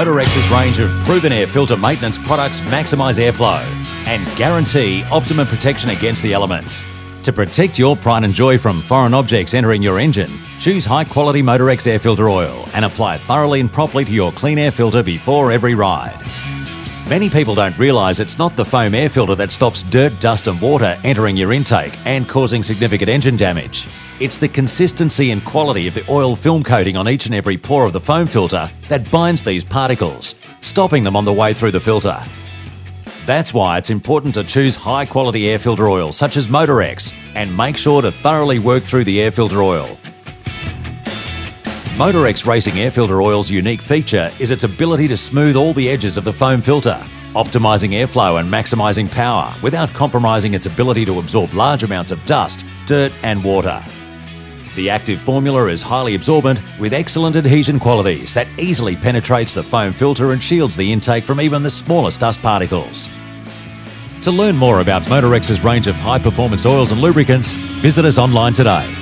Motorex's range of proven air filter maintenance products maximise airflow and guarantee optimum protection against the elements. To protect your pride and joy from foreign objects entering your engine, choose high quality Motorex air filter oil and apply thoroughly and properly to your clean air filter before every ride. Many people don't realise it's not the foam air filter that stops dirt, dust and water entering your intake and causing significant engine damage. It's the consistency and quality of the oil film coating on each and every pore of the foam filter that binds these particles, stopping them on the way through the filter. That's why it's important to choose high quality air filter oil such as Motorex and make sure to thoroughly work through the air filter oil. Motorex Racing Air Filter Oil's unique feature is its ability to smooth all the edges of the foam filter, optimising airflow and maximising power without compromising its ability to absorb large amounts of dust, dirt and water. The active formula is highly absorbent with excellent adhesion qualities that easily penetrates the foam filter and shields the intake from even the smallest dust particles. To learn more about Motorex's range of high performance oils and lubricants, visit us online today